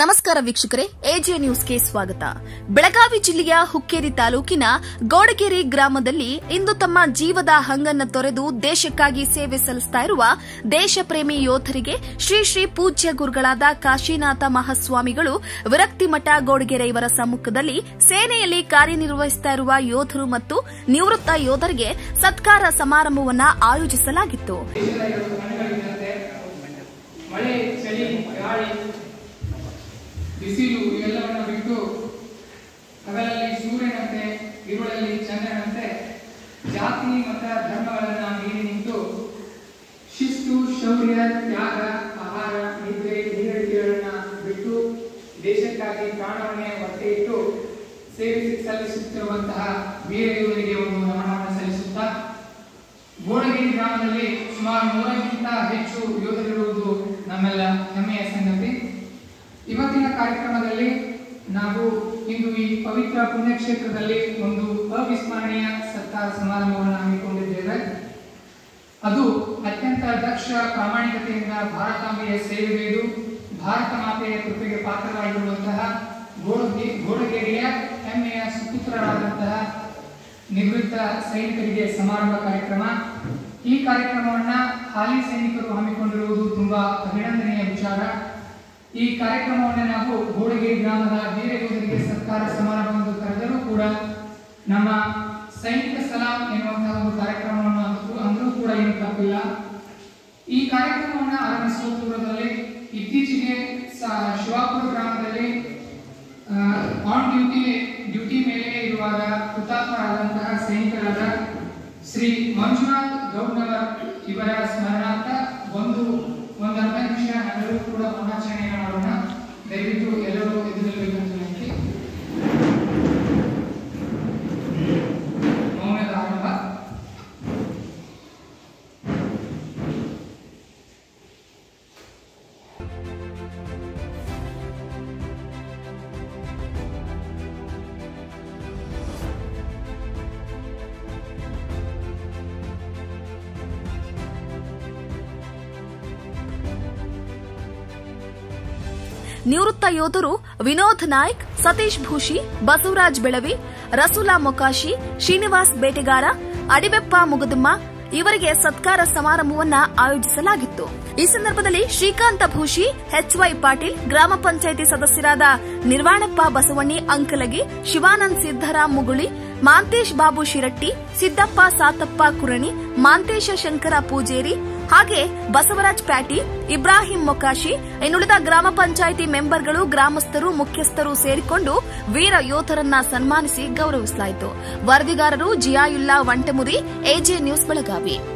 ನಮಸ್ಕಾರ ವೀಕ್ಷಕರೇ, ಎಜೆ ನ್ಯೂಸ್ಗೆ ಸ್ವಾಗತ. ಬೆಳಗಾವಿ ಜಿಲ್ಲೆಯ ಹುಕ್ಕೇರಿ ತಾಲೂಕಿನ ಗೋಡಗೇರಿ ಗ್ರಾಮದಲ್ಲಿ ಇಂದು ತಮ್ಮ ಜೀವದ ಹಂಗನ್ನು ತೊರೆದು ದೇಶಕ್ಕಾಗಿ ಸೇವೆ ಸಲ್ಲಿಸ್ತಾ ಇರುವ ದೇಶಪ್ರೇಮಿ ಯೋಧರಿಗೆ ಶ್ರೀ ಶ್ರೀ ಪೂಜ್ಯ ಗುರುಗಳಾದ ಕಾಶಿನಾಥ ಮಹಾಸ್ವಾಮಿಗಳು ವಿರಕ್ತಿಮಠ ಗೋಡಗೆರೆ ಇವರ ಸಮ್ಮುಖದಲ್ಲಿ ಸೇನೆಯಲ್ಲಿ ಕಾರ್ಯನಿರ್ವಹಿಸುತ್ತಾ ಇರುವ ಯೋಧರು ಮತ್ತು ನಿವೃತ್ತ ಯೋಧರಿಗೆ ಸತ್ಕಾರ ಸಮಾರಂಭವನ್ನು ಆಯೋಜಿಸಲಾಗಿತ್ತು. ಬಿಸಿಲು ಎಲ್ಲವನ್ನು ಬಿಟ್ಟು ಹಗಲಲ್ಲಿ ಸೂರ್ಯನಂತೆ, ಇರುಳಲ್ಲಿ ಚಂದ್ರನಂತೆ ಜಾತಿ, ಮತ, ಧರ್ಮಗಳನ್ನು ಮೀರಿ ನಿಂತು ಶಿಸ್ತು, ಶೌರ್ಯ, ತ್ಯಾಗ, ಆಹಾರ, ನಿದ್ರೆ ನೀರಡಿಕೆಗಳನ್ನ ಬಿಟ್ಟು ದೇಶಕ್ಕಾಗಿ ಪ್ರಾಣವನ್ನೇ ಒತ್ತೆ ಇಟ್ಟು ಸೇವೆ ಸಲ್ಲಿಸುತ್ತಿರುವಂತಹ ಯೋಧರಿಗೆ ಒಂದು ನಮನವನ್ನು ಸಲ್ಲಿಸುತ್ತಾ ಗೋಡಗಿರಿ ಗ್ರಾಮದಲ್ಲಿ ಸುಮಾರು ನೂರಕ್ಕಿಂತ ಹೆಚ್ಚು ಯೋಧರಿರುವುದು ನಮ್ಮೆಲ್ಲ ಹೆಮ್ಮೆಯ ಸಂಗತಿ ಇವತ್ತಿನ ಕಾರ್ಯಕ್ರಮದಲ್ಲಿ ನಾವು ಇಂದು ಈ ಪವಿತ್ರ ಪುಣ್ಯಕ್ಷೇತ್ರದಲ್ಲಿ ಒಂದು ಅವಿಸ್ಮರಣೀಯ ಸತ್ಕಾರ ಸಮಾರಂಭವನ್ನು ಹಮ್ಮಿಕೊಂಡಿದ್ದೇವೆ. ಅದು ಅತ್ಯಂತ ದಕ್ಷ ಪ್ರಾಮಾಣಿಕತೆಯಿಂದ ಭಾರತಾಂಬೆಯ ಸೇವೆಗೈದು ಭಾರತ ಮಾತೆಯ ಕೃಪೆಗೆ ಪಾತ್ರರಾಗಿರುವಂತಹ ಗೋಡಗೆ ಗೋಡಗೇರಿಯ ಹೆಮ್ಮೆಯ ಸುಪುತ್ರರಾದಂತಹ ನಿವೃತ್ತ ಸೈನಿಕರಿಗೆ ಸಮಾರಂಭ ಕಾರ್ಯಕ್ರಮ. ಈ ಕಾರ್ಯಕ್ರಮವನ್ನ ಹಾಲಿ ಸೈನಿಕರು ಹಮ್ಮಿಕೊಂಡಿರುವುದು ತುಂಬಾ ಅಭಿನಂದನೆಯ ವಿಚಾರ. ಈ ಕಾರ್ಯಕ್ರಮವನ್ನು ನಾವು ಗೋಡಗೇರಿ ಗ್ರಾಮದ ವೀರ ಯೋಧರಿಗೆ ಸತ್ಕಾರ ಸಮಾರಂಭವನ್ನು ಕರೆದರೂ ಕೂಡ ನಮ್ಮ ಸೈನಿಕ ಸಲಾಂ ಎನ್ನುವಂತಹ ಒಂದು ಕಾರ್ಯಕ್ರಮವನ್ನು ಅಂದರೂ ಅಂದರೂ ಕೂಡ ಏನು ತಪ್ಪಿಲ್ಲ. ಈ ಕಾರ್ಯಕ್ರಮವನ್ನು ಆರಂಭಿಸುವ ಪೂರ್ವದಲ್ಲಿ ಇತ್ತೀಚೆಗೆ ಶಿವಾಪುರ ಗ್ರಾಮದಲ್ಲಿ ಆನ್ ಡ್ಯೂಟಿ ಡ್ಯೂಟಿ ಮೇಲೆ ಇರುವಾಗ ಹುತಾತ್ಮರಾದಂತಹ ಸೈನಿಕರಾದ ಶ್ರೀ ಮಂಜುನಾಥ್ ಗೌಡ್ನವರ್ ಇವರ ಸ್ಮರಣಾರ್ಥ ಒಂದು ಒಂದು ಅರ್ಧ ನಿಮಿಷ ಕೂಡ ನಿವೃತ್ತ ಯೋಧರು ವಿನೋದ್ ನಾಯ್ಕ್ ಸತೀಶ್ ಭೂಷಿ ಬಸವರಾಜ್ ಬೆಳವಿ ರಸುಲಾ ಮೊಕಾಶಿ ಶ್ರೀನಿವಾಸ್ ಬೇಟೆಗಾರ ಅಡಿಬೆಪ್ಪ ಮುಗದುಮ್ಮ ಇವರಿಗೆ ಸತ್ಕಾರ ಸಮಾರಂಭವನ್ನ ಆಯೋಜಿಸಲಾಗಿತ್ತು. ಈ ಸಂದರ್ಭದಲ್ಲಿ ಶ್ರೀಕಾಂತ ಭೂಷಿ, ಎಚ್ವೈ ಪಾಟೀಲ್, ಗ್ರಾಮ ಪಂಚಾಯಿತಿ ಸದಸ್ಯರಾದ ನಿರ್ವಾಣಪ್ಪ ಬಸವಣ್ಣಿ, ಅಂಕಲಗಿ, ಶಿವಾನಂದ್ ಸಿದ್ದರಾಮ್ ಮುಗುಳಿ ಮಾಂತೇಶ್ ಬಾಬು ಶಿರಟ್ಟಿ, ಸಿದ್ದಪ್ಪ ಸಾತಪ್ಪ ಕುರಣಿ, ಮಾಂತೇಶ ಶಂಕರ ಪೂಜೇರಿ, ಹಾಗೆ ಬಸವರಾಜ್ ಪ್ಯಾಟಿ, ಇಬ್ರಾಹಿಂ ಮೊಕಾಶಿ, ಇನ್ನುಳಿದ ಗ್ರಾಮ ಪಂಚಾಯಿತಿ ಮೆಂಬರ್ಗಳು, ಗ್ರಾಮಸ್ಥರು, ಮುಖ್ಯಸ್ಥರು ಸೇರಿಕೊಂಡು ವೀರ ಯೋಧರನ್ನ ಸನ್ಮಾನಿಸಿ ಗೌರವಿಸಲಾಯಿತು. ವರದಿಗಾರರು ಜಿಯಾಯುಲ್ಲಾ ವಂಟಮುರಿ, ಎಜೆ ನ್ಯೂಸ್ ಬೆಳಗಾವಿ.